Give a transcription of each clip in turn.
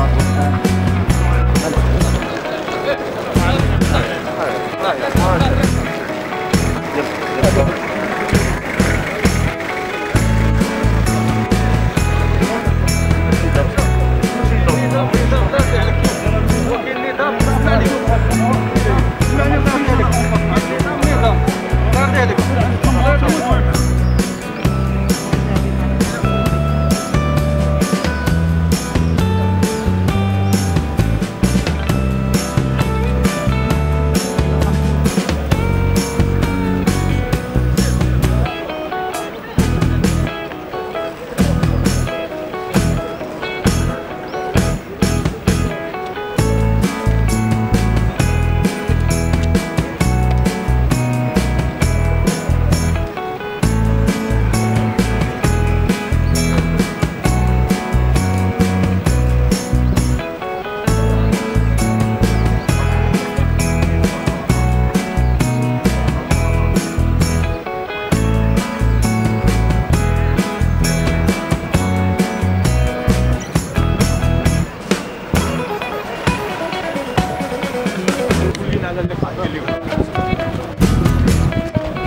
哎，快点，快点，快点，快点！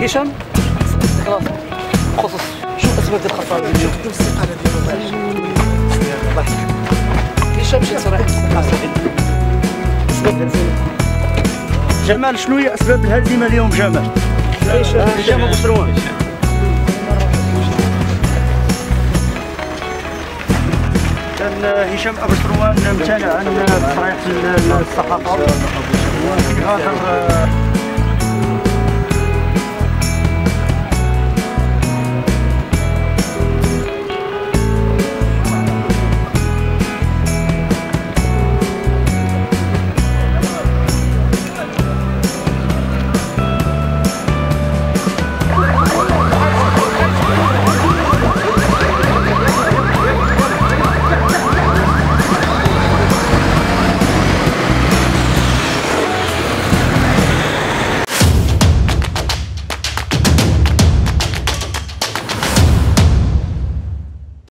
هشام؟ خلاص. خصص. شو اسباب الخساره اليوم؟ الاستقاله ديالو الله يحفظك هشام شي اسباب جمال شنو هي أسباب الهزيمة اليوم جمال؟ هشام أبو سروان. كان هشام أبو سروان امتنع عن تصريح الصحافة. 你看这个